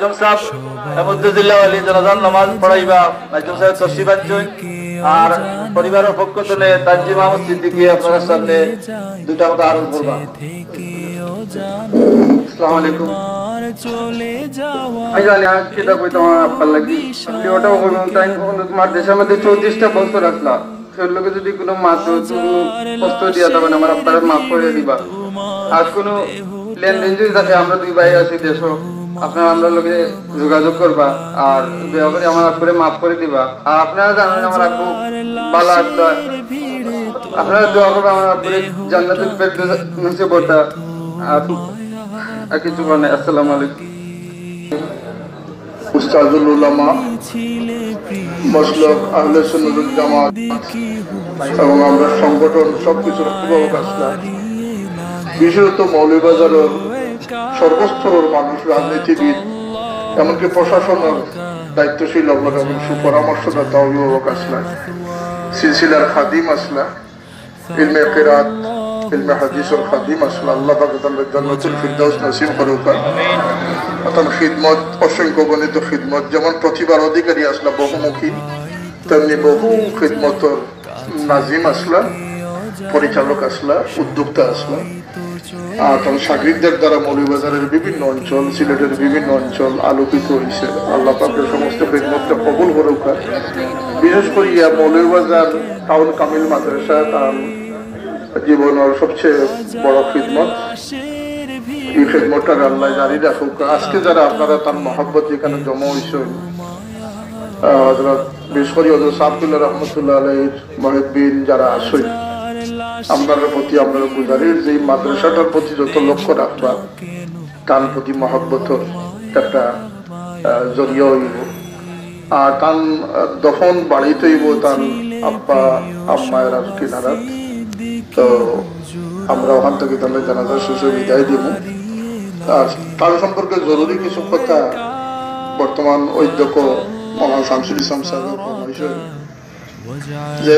নাজম সাহেব আহমদুল্লাহ আলী জনজান নামাজ পড়াইবা। নাজম সাহেব তসিব আনছেন। আর পরিবারের পক্ষ থেকে তানজিম আহমদ সিদ্দিকী আপনার সামনে দুটা কথা আরোপ করবা। আসসালামু আলাইকুম। চলে যাওয়া আমি লাগি ওটাও করুন তাই দেশের মধ্যে চৌত্রিশটা বছর আসলা সেই লোকে যদি কোনো মাত্র কষ্ট দিয়া তখন আমার আব্বার মাফ করে দিবা। আর কোনো লেনদেন আমরা দুই ভাই আছি, দেশ আপনারা আমরা লোকে যোগাযোগ করবা আর করে আমার আব্বারে মাফ করে দিবা। আর আপনারা জানেন আমার আব্বু বালা আসলা আপনারা দোয়া করবেন আমার আব্বারে জান্নাতুল ফেরদৌস নসিব হতা আর আর কিছু মানে আসসালামু আলাইকুম। উস্তাজুল উলামা মসলক আহলে সুন্নাতুল জামাত এবং আমরা সংগঠন সবকিছুর অভিভাবক আসলাম। বিশেষত মৌলভীবাজারের সর্বস্তরের মানুষ, রাজনীতিবিদ, এমনকি প্রশাসনের দায়িত্বশীল আপনার এবং সুপরামর্শদাতা অভিভাবক আসলাম সিলসিলার খাদিম আসলা, ইলমে কেরাত, ইলমে হাদিসের খাদিম আসলা, আল্লাহ পাক জান্নাতুল ফিরদাউস নসিব করুক। অর্থাৎ খিদমত, অসংখ্য গণিত খিদমত, যেমন প্রতিভার অধিকারী আসলা বহুমুখী, তেমনি বহু খিদমতর নাজিম আসলা, পরিচালক আসলা, উদ্যোক্তা আসলা। আর তখন সাগরিকদের দ্বারা মৌলভীবাজারের বিভিন্ন অঞ্চল সিলেটের বিভিন্ন অঞ্চল আলোকিত হয়েছে। আল্লাহ পাকের সমস্ত খিদমতটা কবুল করুক। বিশেষ করে ইয়া মৌলভীবাজার টাউন কামিল মাদ্রাসা তার জীবনের সবচেয়ে বড় খিদমত। এই খেদমতটা আল্লাহ জারি রাখুক। আজকে যারা আপনারা তার মহাব্বত এখানে জমা হয়েছেন হজরত বিশেষ করে হজরত সাবদুল্লাহ রহমতুল্লাহ আলহির মহিবিন যারা আসেন আপনার প্রতি আপনার গুজারের যে মাদ্রাসাটার প্রতি যত লক্ষ্য রাখবা তার প্রতি মহব্বতর একটা জড়িয়ে হইব। আর তান তখন বাড়িতে হইব তান আব্বা আম্মায়ের আর কিনারা তো আমরা ওখান থেকে তাহলে জানাজা শেষে বিদায় দিব। আর তার সম্পর্কে জরুরি কিছু কথা বর্তমান অধ্যক্ষ মহান শামসুল ইসলাম সাহেব যে